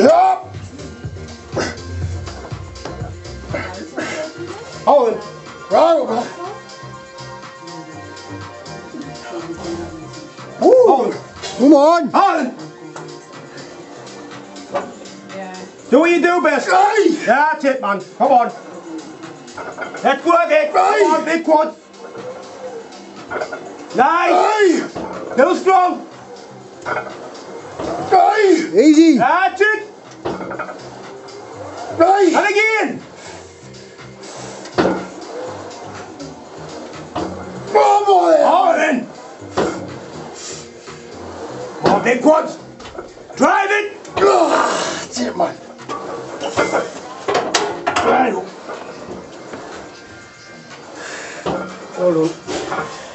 Ja. Hold it. Ja. Woo. It. Come on. Hold it. Do what you do best. Hey. That's it, man. Come on. Let's work it. Right. Come on, big quad. Nice. Hey. Still strong. Hey. Easy. That's it. Hey. And again. Come on. Hold it in. Come on, big quads. Drive it. Ah, That's it, man. Right. Hold on.